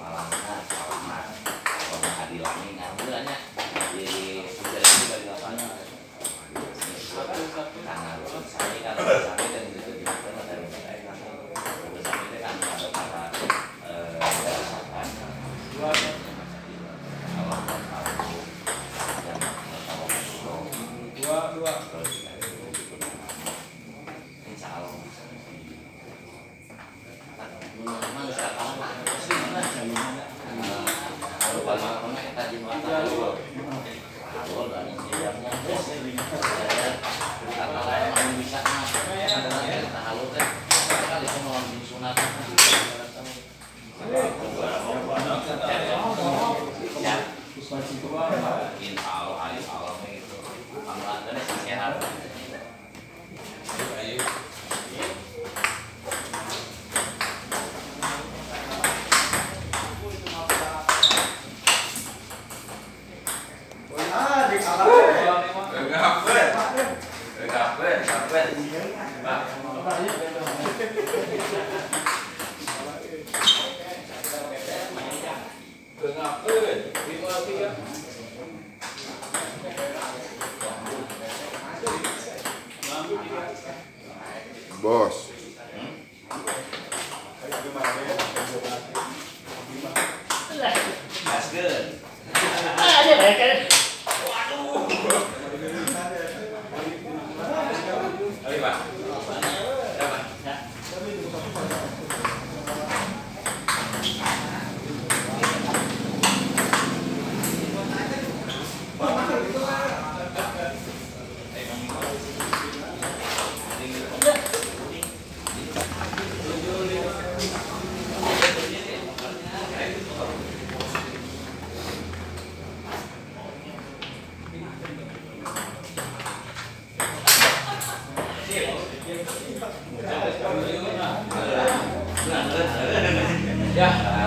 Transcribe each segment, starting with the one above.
完了 esporte, Ya.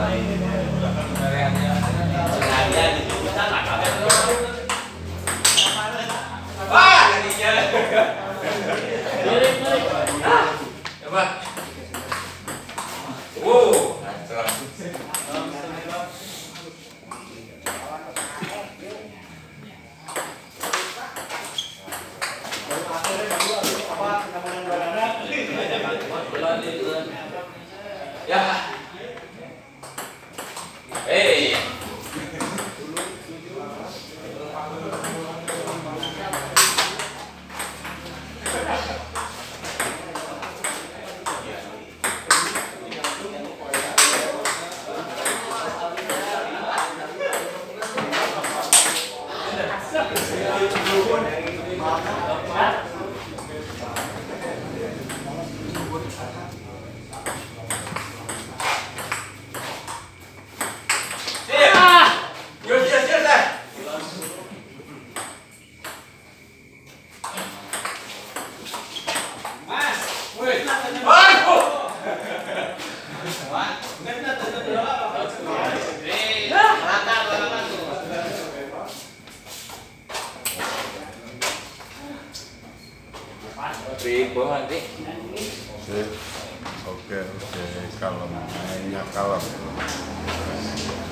oke oke kalau mainnya kalem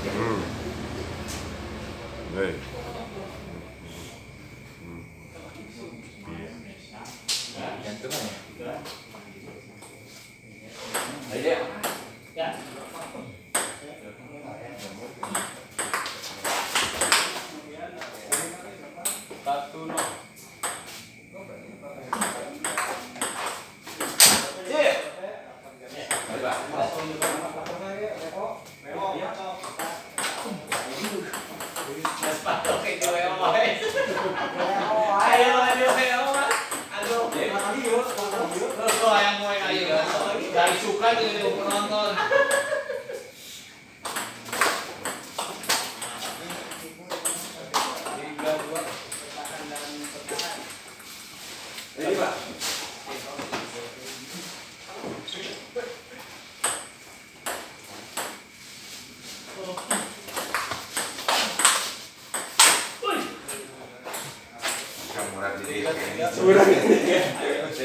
hmm. Hey. Hmm. Hmm. hmm. hmm. hmm.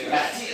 Grazie.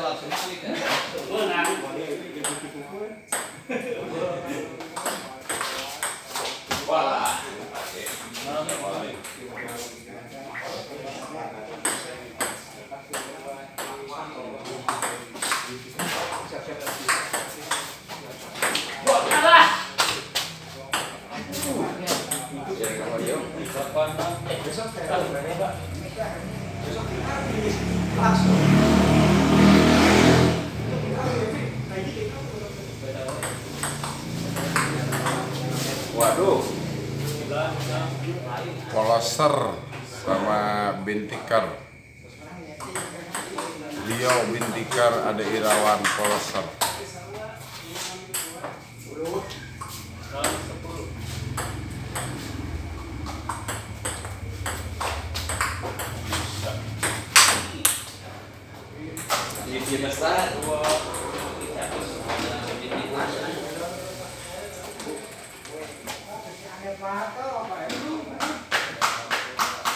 Waduh. Poloser sama bintikar. Leo bintikar ada Irawan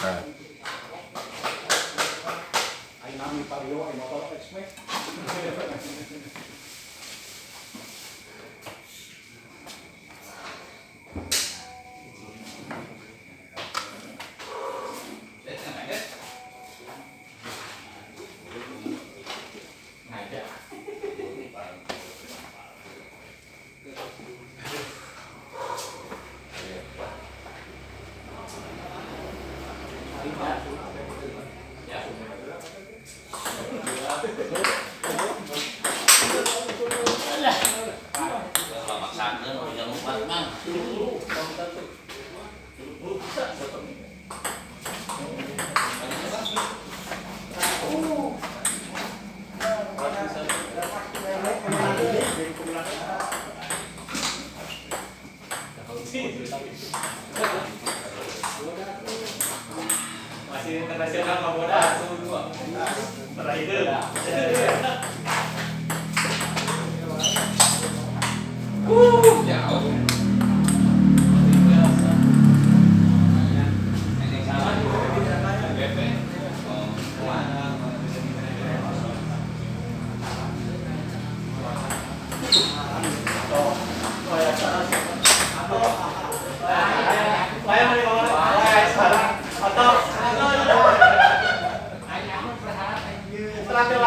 Alright. Ay, not parió, ay, no, Masih internasional suhu dua. Terakhir. jauh. Hei.